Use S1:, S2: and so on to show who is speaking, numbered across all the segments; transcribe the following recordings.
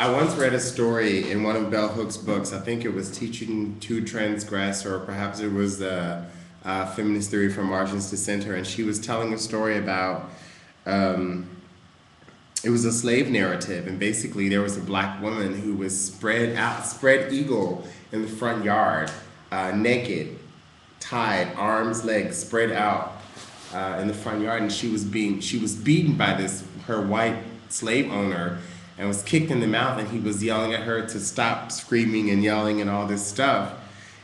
S1: I once read a story in one of Bell Hooks' books. I think it was Teaching to Transgress, or perhaps it was the uh, Feminist Theory from Margins to Center, and she was telling a story about. Um, it was a slave narrative, and basically there was a black woman who was spread out, spread eagle in the front yard, uh, naked, tied, arms, legs spread out uh, in the front yard, and she was being she was beaten by this her white slave owner and was kicked in the mouth and he was yelling at her to stop screaming and yelling and all this stuff.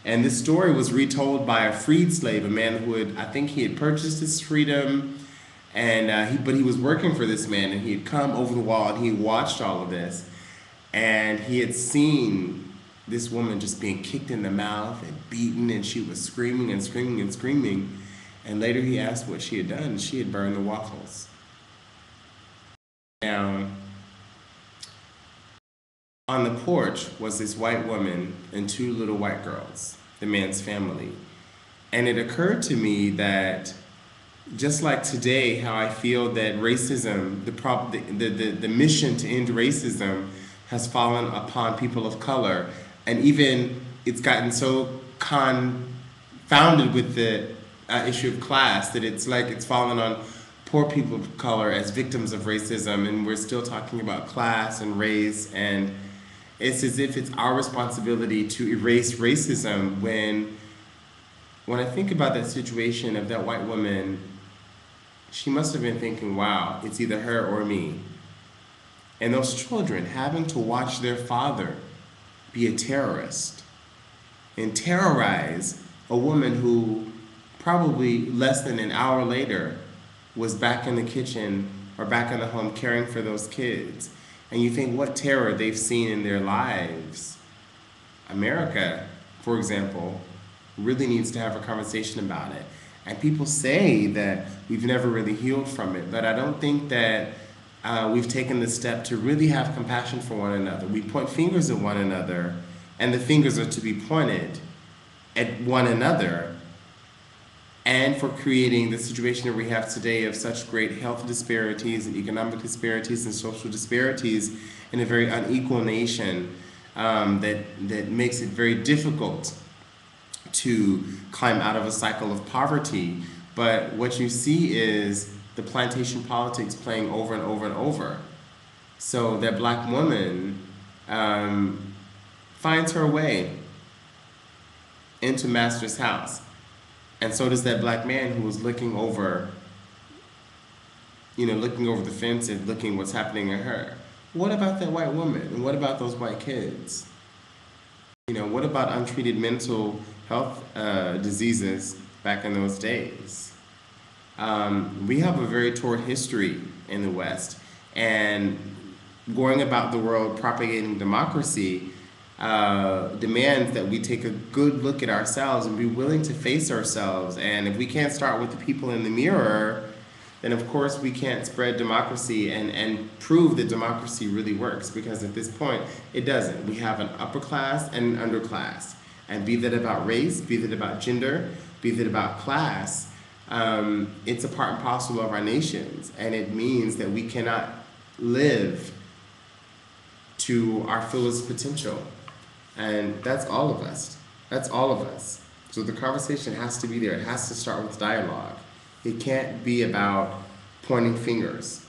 S1: And this story was retold by a freed slave, a man who had, I think he had purchased his freedom, and uh, he, but he was working for this man, and he had come over the wall and he watched all of this, and he had seen this woman just being kicked in the mouth and beaten, and she was screaming and screaming and screaming. And later he asked what she had done. She had burned the waffles. Now, on the porch was this white woman and two little white girls, the man's family. And it occurred to me that just like today, how I feel that racism, the, prop, the, the, the, mission to end racism has fallen upon people of color. And even it's gotten so confounded with the uh, issue of class that it's like it's fallen on poor people of color as victims of racism. And we're still talking about class and race and it's as if it's our responsibility to erase racism when when I think about that situation of that white woman, she must have been thinking, wow, it's either her or me. And those children having to watch their father be a terrorist and terrorize a woman who probably less than an hour later was back in the kitchen or back in the home caring for those kids and you think what terror they've seen in their lives. America, for example, really needs to have a conversation about it. And people say that we've never really healed from it, but I don't think that uh, we've taken the step to really have compassion for one another. We point fingers at one another, and the fingers are to be pointed at one another and for creating the situation that we have today of such great health disparities and economic disparities and social disparities in a very unequal nation um, that, that makes it very difficult to climb out of a cycle of poverty. But what you see is the plantation politics playing over and over and over. So that black woman um, finds her way into master's house and so does that black man who was looking over, you know, looking over the fence and looking what's happening to her. What about that white woman? And what about those white kids? You know, what about untreated mental health uh, diseases back in those days? Um, we have a very torrid history in the West, and going about the world propagating democracy uh, demands that we take a good look at ourselves and be willing to face ourselves. And if we can't start with the people in the mirror, then of course we can't spread democracy and, and prove that democracy really works because at this point it doesn't. We have an upper class and an underclass. And be that about race, be that about gender, be that about class, um, it's a part and parcel of our nations. And it means that we cannot live to our fullest potential. And that's all of us. That's all of us. So the conversation has to be there. It has to start with dialogue. It can't be about pointing fingers.